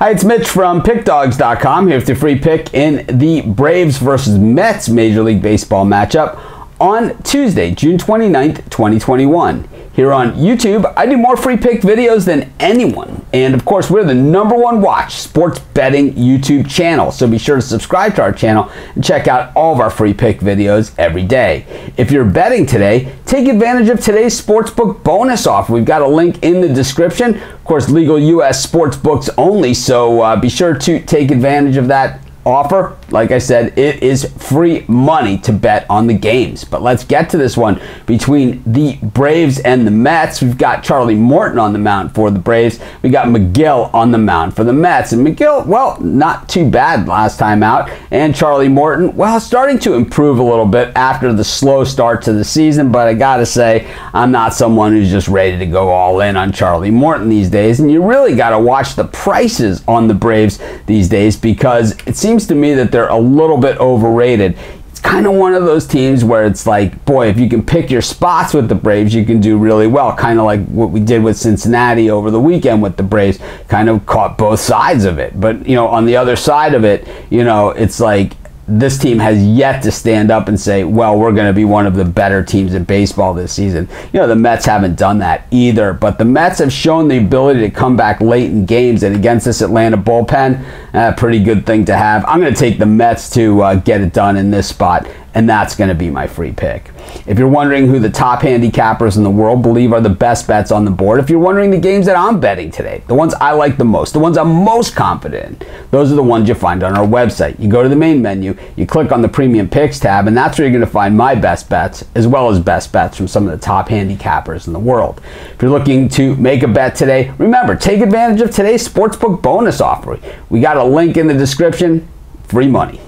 Hi, it's Mitch from PickDawgz.com here with your free pick in the Braves versus Mets Major League Baseball matchup on Tuesday, June 29th, 2021. Here on YouTube, I do more free pick videos than anyone. And of course, we're the number one watch sports betting YouTube channel. So be sure to subscribe to our channel and check out all of our free pick videos every day. If you're betting today, take advantage of today's sportsbook bonus offer. We've got a link in the description. Of course, legal US sports books only. So uh, be sure to take advantage of that offer, like I said, it is free money to bet on the games. But let's get to this one between the Braves and the Mets. We've got Charlie Morton on the mound for the Braves. We got Megill on the mound for the Mets. And Megill, well, not too bad last time out. And Charlie Morton, well, starting to improve a little bit after the slow start to the season. But I got to say, I'm not someone who's just ready to go all in on Charlie Morton these days. And you really got to watch the prices on the Braves these days because it seems seems to me that they're a little bit overrated. It's kind of one of those teams where it's like, boy, if you can pick your spots with the Braves, you can do really well. Kind of like what we did with Cincinnati over the weekend with the Braves, kind of caught both sides of it. But, you know, on the other side of it, you know, it's like this team has yet to stand up and say, well, we're going to be one of the better teams in baseball this season. You know, the Mets haven't done that either, but the Mets have shown the ability to come back late in games, and against this Atlanta bullpen, a pretty good thing to have. I'm going to take the Mets to uh, get it done in this spot and that's going to be my free pick. If you're wondering who the top handicappers in the world believe are the best bets on the board, if you're wondering the games that I'm betting today, the ones I like the most, the ones I'm most confident in, those are the ones you find on our website. You go to the main menu, you click on the premium picks tab, and that's where you're going to find my best bets as well as best bets from some of the top handicappers in the world. If you're looking to make a bet today, remember, take advantage of today's sportsbook bonus offer. We got a link in the description, free money.